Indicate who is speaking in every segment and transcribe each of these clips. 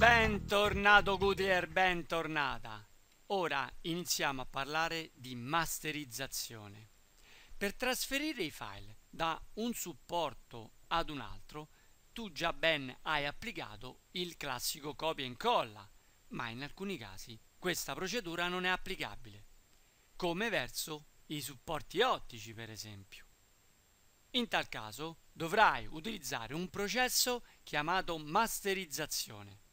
Speaker 1: Bentornato Goodyear, bentornata. Ora iniziamo a parlare di masterizzazione. Per trasferire i file da un supporto ad un altro, tu già ben hai applicato il classico copia e incolla, ma in alcuni casi questa procedura non è applicabile, come verso i supporti ottici per esempio. In tal caso dovrai utilizzare un processo chiamato masterizzazione.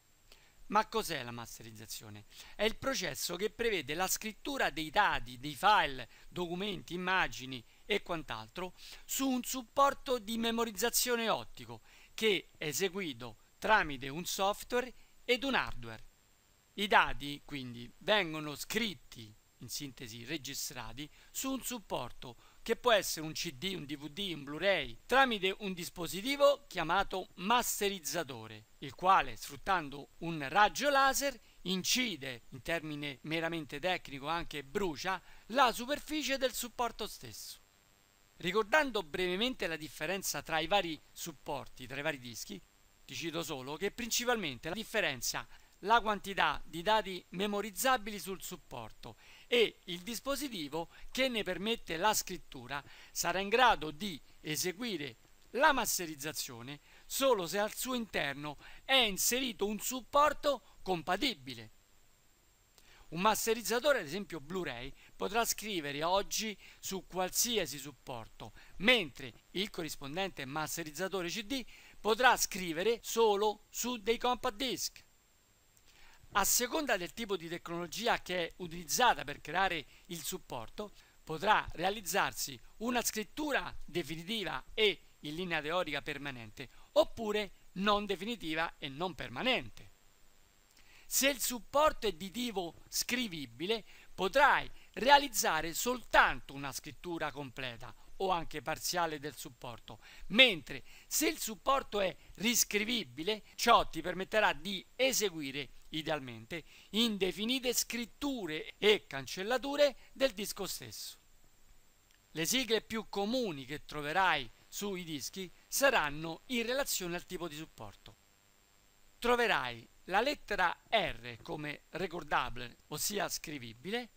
Speaker 1: Ma cos'è la masterizzazione? È il processo che prevede la scrittura dei dati, dei file, documenti, immagini e quant'altro su un supporto di memorizzazione ottico che è eseguito tramite un software ed un hardware. I dati quindi vengono scritti, in sintesi registrati, su un supporto che può essere un CD, un DVD, un Blu-ray, tramite un dispositivo chiamato masterizzatore, il quale, sfruttando un raggio laser, incide, in termine meramente tecnico anche brucia, la superficie del supporto stesso. Ricordando brevemente la differenza tra i vari supporti, tra i vari dischi, ti cito solo che principalmente la differenza la quantità di dati memorizzabili sul supporto e il dispositivo che ne permette la scrittura sarà in grado di eseguire la masterizzazione solo se al suo interno è inserito un supporto compatibile. Un masterizzatore, ad esempio Blu-ray, potrà scrivere oggi su qualsiasi supporto, mentre il corrispondente masterizzatore CD potrà scrivere solo su dei compact disc. A seconda del tipo di tecnologia che è utilizzata per creare il supporto, potrà realizzarsi una scrittura definitiva e in linea teorica permanente, oppure non definitiva e non permanente. Se il supporto è di tipo scrivibile, potrai realizzare soltanto una scrittura completa o anche parziale del supporto, mentre se il supporto è riscrivibile, ciò ti permetterà di eseguire idealmente, indefinite scritture e cancellature del disco stesso. Le sigle più comuni che troverai sui dischi saranno in relazione al tipo di supporto. Troverai la lettera R come recordable, ossia scrivibile,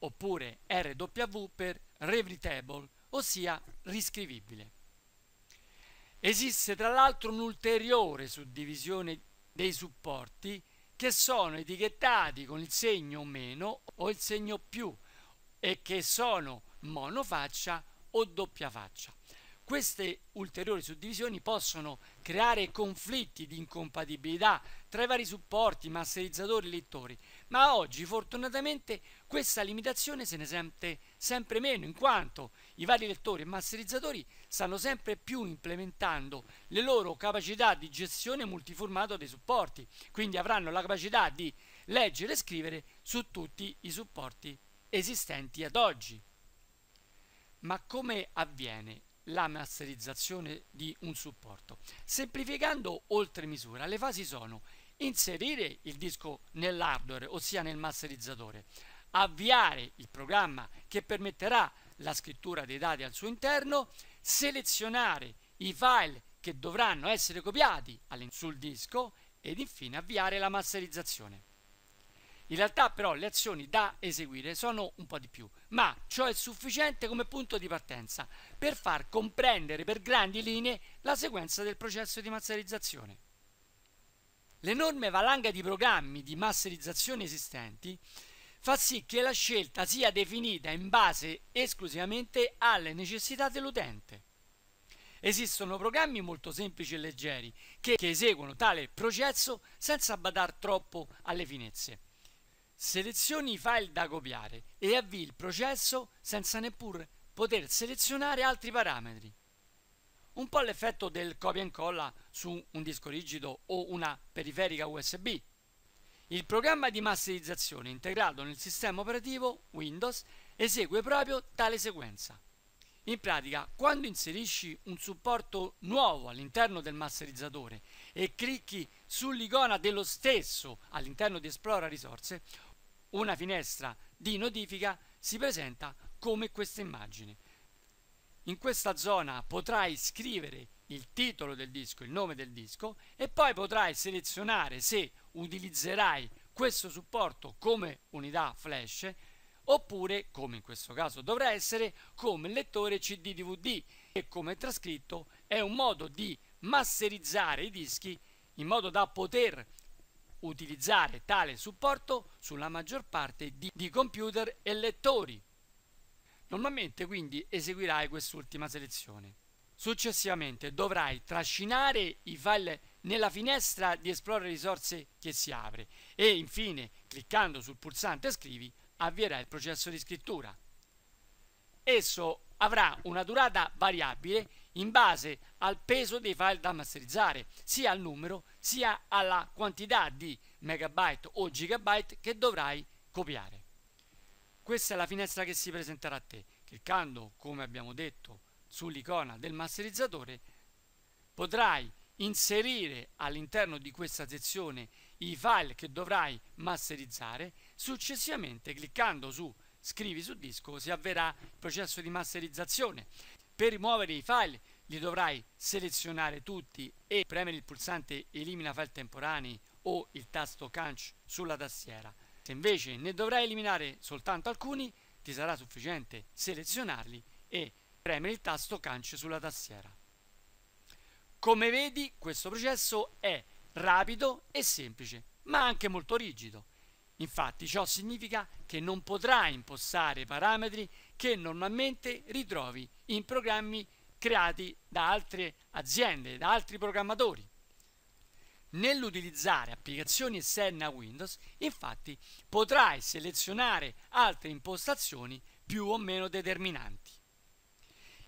Speaker 1: oppure RW per readable, ossia riscrivibile. Esiste tra l'altro un'ulteriore suddivisione dei supporti che sono etichettati con il segno meno o il segno più e che sono monofaccia o doppia faccia. Queste ulteriori suddivisioni possono creare conflitti di incompatibilità tra i vari supporti, masterizzatori e lettori, ma oggi fortunatamente questa limitazione se ne sente sempre meno, in quanto i vari lettori e masterizzatori stanno sempre più implementando le loro capacità di gestione multiformato dei supporti, quindi avranno la capacità di leggere e scrivere su tutti i supporti esistenti ad oggi. Ma come avviene la masterizzazione di un supporto. Semplificando oltre misura, le fasi sono inserire il disco nell'hardware, ossia nel masterizzatore, avviare il programma che permetterà la scrittura dei dati al suo interno, selezionare i file che dovranno essere copiati sul disco ed infine avviare la masterizzazione. In realtà però le azioni da eseguire sono un po' di più, ma ciò è sufficiente come punto di partenza per far comprendere per grandi linee la sequenza del processo di masterizzazione. L'enorme valanga di programmi di masterizzazione esistenti fa sì che la scelta sia definita in base esclusivamente alle necessità dell'utente. Esistono programmi molto semplici e leggeri che, che eseguono tale processo senza badare troppo alle finezze Selezioni i file da copiare e avvii il processo senza neppure poter selezionare altri parametri. Un po' l'effetto del copia e incolla su un disco rigido o una periferica USB. Il programma di masterizzazione integrato nel sistema operativo Windows esegue proprio tale sequenza. In pratica, quando inserisci un supporto nuovo all'interno del masterizzatore e clicchi sull'icona dello stesso all'interno di Esplora risorse, una finestra di notifica si presenta come questa immagine. In questa zona potrai scrivere il titolo del disco, il nome del disco e poi potrai selezionare se utilizzerai questo supporto come unità flash oppure, come in questo caso dovrà essere, come lettore CD DVD e come trascritto è un modo di masterizzare i dischi in modo da poter utilizzare tale supporto sulla maggior parte di, di computer e lettori. Normalmente quindi eseguirai quest'ultima selezione. Successivamente dovrai trascinare i file nella finestra di Esplora risorse che si apre e infine cliccando sul pulsante Scrivi avvierai il processo di scrittura. Esso avrà una durata variabile in base al peso dei file da masterizzare, sia al numero sia alla quantità di megabyte o gigabyte che dovrai copiare. Questa è la finestra che si presenterà a te. Cliccando, come abbiamo detto, sull'icona del masterizzatore, potrai inserire all'interno di questa sezione i file che dovrai masterizzare, successivamente cliccando su scrivi su disco si avverrà il processo di masterizzazione. Per rimuovere i file li dovrai selezionare tutti e premere il pulsante elimina file temporanei o il tasto canc sulla tastiera. Se invece ne dovrai eliminare soltanto alcuni, ti sarà sufficiente selezionarli e premere il tasto canc sulla tastiera. Come vedi, questo processo è rapido e semplice, ma anche molto rigido. Infatti ciò significa che non potrai impostare parametri che normalmente ritrovi in programmi creati da altre aziende, da altri programmatori. Nell'utilizzare applicazioni esterne a Windows, infatti, potrai selezionare altre impostazioni più o meno determinanti.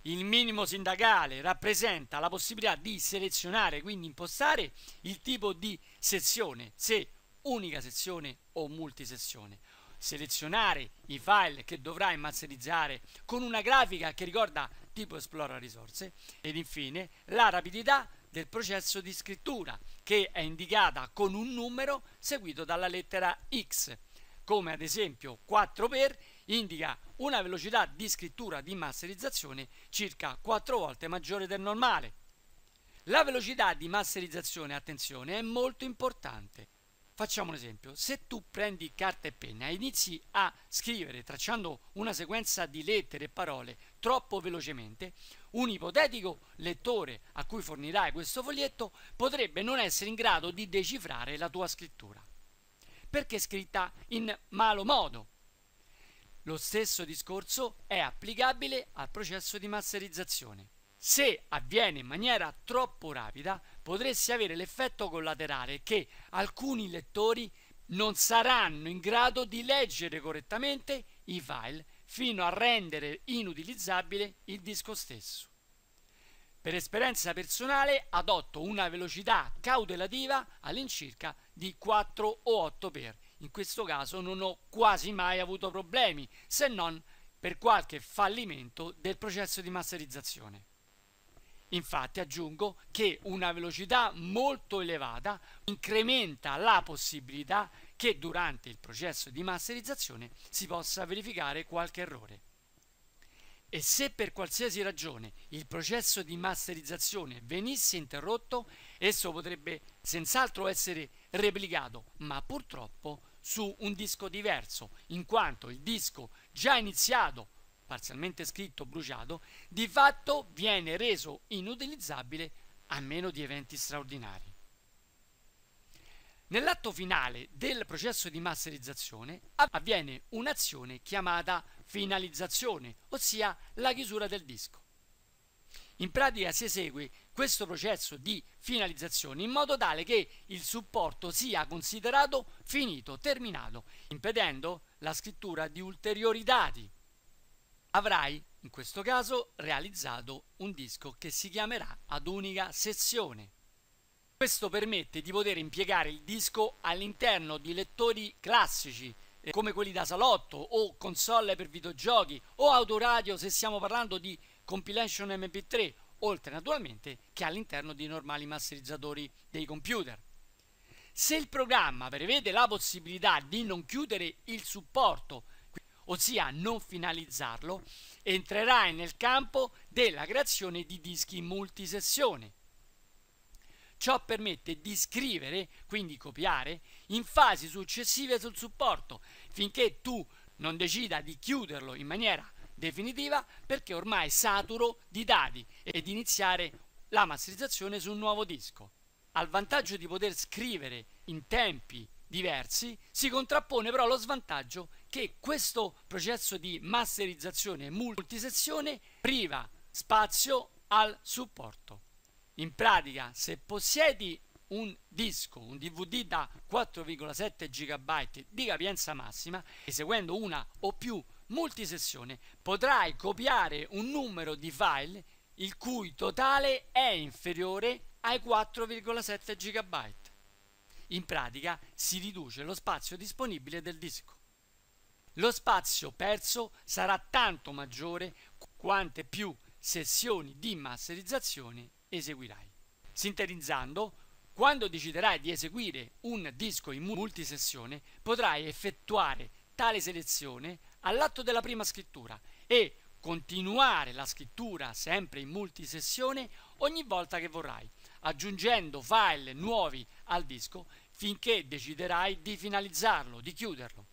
Speaker 1: Il minimo sindacale rappresenta la possibilità di selezionare, quindi impostare, il tipo di sezione, se unica sezione o multisessione. Selezionare i file che dovrai masterizzare con una grafica che ricorda tipo esplora risorse ed infine la rapidità del processo di scrittura che è indicata con un numero seguito dalla lettera X come ad esempio 4 per indica una velocità di scrittura di masterizzazione circa 4 volte maggiore del normale. La velocità di masterizzazione, attenzione, è molto importante. Facciamo un esempio, se tu prendi carta e penna e inizi a scrivere tracciando una sequenza di lettere e parole troppo velocemente, un ipotetico lettore a cui fornirai questo foglietto potrebbe non essere in grado di decifrare la tua scrittura, perché è scritta in malo modo, lo stesso discorso è applicabile al processo di masterizzazione. Se avviene in maniera troppo rapida, potresti avere l'effetto collaterale che alcuni lettori non saranno in grado di leggere correttamente i file fino a rendere inutilizzabile il disco stesso. Per esperienza personale adotto una velocità cautelativa all'incirca di 4 o 8 per in questo caso non ho quasi mai avuto problemi, se non per qualche fallimento del processo di masterizzazione. Infatti aggiungo che una velocità molto elevata incrementa la possibilità che durante il processo di masterizzazione si possa verificare qualche errore. E se per qualsiasi ragione il processo di masterizzazione venisse interrotto, esso potrebbe senz'altro essere replicato, ma purtroppo su un disco diverso, in quanto il disco già iniziato, parzialmente scritto, bruciato, di fatto viene reso inutilizzabile a meno di eventi straordinari. Nell'atto finale del processo di masterizzazione avviene un'azione chiamata finalizzazione, ossia la chiusura del disco. In pratica si esegue questo processo di finalizzazione in modo tale che il supporto sia considerato finito, terminato, impedendo la scrittura di ulteriori dati. Avrai, in questo caso, realizzato un disco che si chiamerà ad unica sezione. Questo permette di poter impiegare il disco all'interno di lettori classici eh, come quelli da salotto o console per videogiochi o autoradio se stiamo parlando di compilation MP3, oltre naturalmente che all'interno di normali masterizzatori dei computer. Se il programma prevede la possibilità di non chiudere il supporto ossia non finalizzarlo, entrerai nel campo della creazione di dischi multisessione. Ciò permette di scrivere, quindi copiare, in fasi successive sul supporto, finché tu non decida di chiuderlo in maniera definitiva perché ormai saturo di dati e di iniziare la masterizzazione su un nuovo disco. Al vantaggio di poter scrivere in tempi diversi si contrappone però lo svantaggio che questo processo di masterizzazione e multisessione priva spazio al supporto. In pratica, se possiedi un disco, un DVD da 4,7 GB di capienza massima, eseguendo una o più multisessione, potrai copiare un numero di file il cui totale è inferiore ai 4,7 GB. In pratica si riduce lo spazio disponibile del disco. Lo spazio perso sarà tanto maggiore quante più sessioni di masterizzazione eseguirai. Sintetizzando, quando deciderai di eseguire un disco in multisessione, potrai effettuare tale selezione all'atto della prima scrittura e continuare la scrittura sempre in multisessione ogni volta che vorrai, aggiungendo file nuovi al disco finché deciderai di finalizzarlo, di chiuderlo.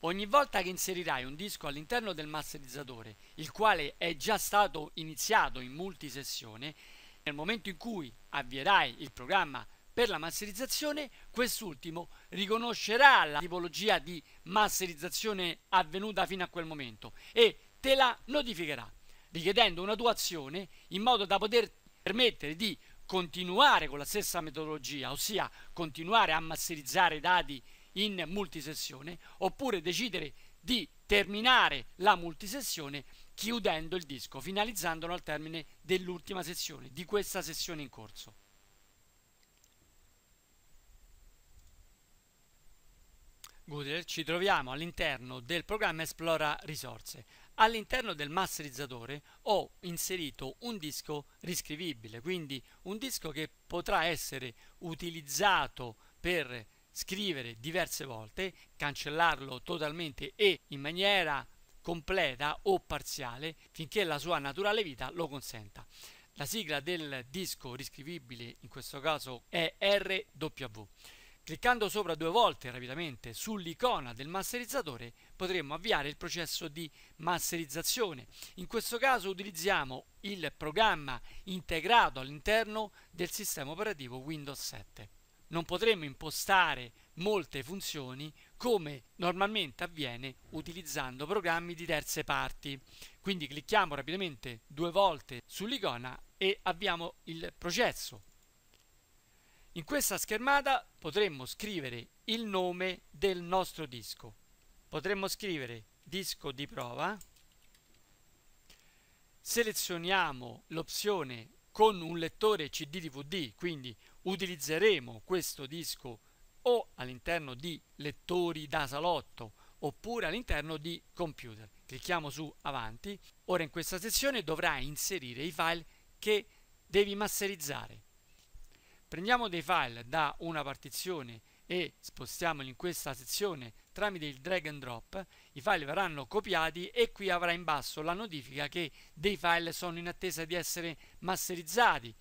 Speaker 1: Ogni volta che inserirai un disco all'interno del masterizzatore, il quale è già stato iniziato in multisessione, nel momento in cui avvierai il programma per la masterizzazione, quest'ultimo riconoscerà la tipologia di masterizzazione avvenuta fino a quel momento e te la notificherà, richiedendo una tua azione in modo da poter permettere di continuare con la stessa metodologia, ossia continuare a masterizzare i dati in multisessione, oppure decidere di terminare la multisessione chiudendo il disco, finalizzandolo al termine dell'ultima sessione, di questa sessione in corso. Goodler ci troviamo all'interno del programma Esplora Risorse. All'interno del masterizzatore ho inserito un disco riscrivibile, quindi un disco che potrà essere utilizzato per scrivere diverse volte, cancellarlo totalmente e in maniera completa o parziale finché la sua naturale vita lo consenta. La sigla del disco riscrivibile in questo caso è RW. Cliccando sopra due volte rapidamente sull'icona del masterizzatore potremo avviare il processo di masterizzazione. In questo caso utilizziamo il programma integrato all'interno del sistema operativo Windows 7. Non potremo impostare molte funzioni come normalmente avviene utilizzando programmi di terze parti. Quindi clicchiamo rapidamente due volte sull'icona e avviamo il processo. In questa schermata potremmo scrivere il nome del nostro disco. Potremmo scrivere disco di prova, selezioniamo l'opzione con un lettore CD DVD, quindi utilizzeremo questo disco o all'interno di lettori da salotto oppure all'interno di computer. Clicchiamo su avanti. Ora in questa sezione dovrai inserire i file che devi masterizzare. Prendiamo dei file da una partizione e spostiamoli in questa sezione tramite il drag and drop, i file verranno copiati e qui avrà in basso la notifica che dei file sono in attesa di essere masterizzati.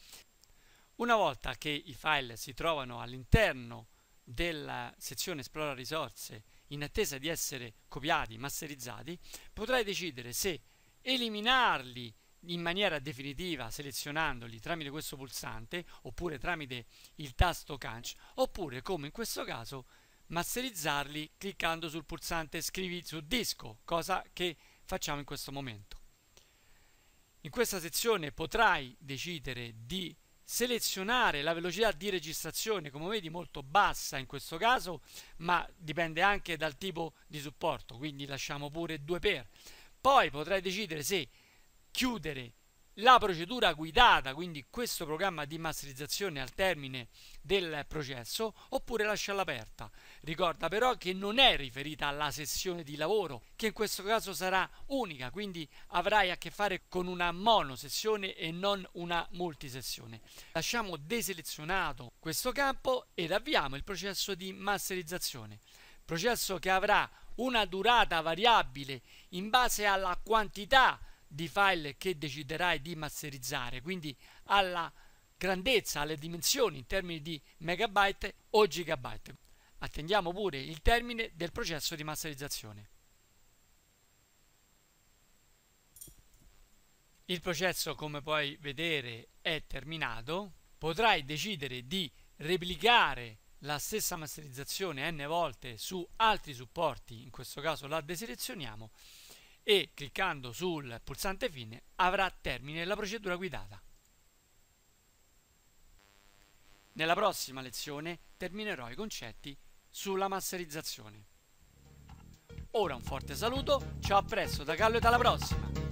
Speaker 1: Una volta che i file si trovano all'interno della sezione esplora risorse in attesa di essere copiati, masterizzati, potrai decidere se eliminarli in maniera definitiva selezionandoli tramite questo pulsante oppure tramite il tasto canch oppure come in questo caso masterizzarli cliccando sul pulsante scrivi su disco cosa che facciamo in questo momento. In questa sezione potrai decidere di selezionare la velocità di registrazione come vedi molto bassa in questo caso ma dipende anche dal tipo di supporto quindi lasciamo pure 2 per. Poi potrai decidere se chiudere la procedura guidata, quindi questo programma di masterizzazione al termine del processo, oppure lasciarla aperta. Ricorda però che non è riferita alla sessione di lavoro, che in questo caso sarà unica, quindi avrai a che fare con una monosessione e non una multisessione. Lasciamo deselezionato questo campo ed avviamo il processo di masterizzazione, processo che avrà una durata variabile in base alla quantità di file che deciderai di masterizzare, quindi alla grandezza, alle dimensioni in termini di megabyte o gigabyte. Attendiamo pure il termine del processo di masterizzazione. Il processo, come puoi vedere, è terminato. Potrai decidere di replicare la stessa masterizzazione n volte su altri supporti, in questo caso la deselezioniamo e cliccando sul pulsante fine avrà termine la procedura guidata. Nella prossima lezione terminerò i concetti sulla masterizzazione. Ora un forte saluto, ciao a presto da Carlo e alla prossima!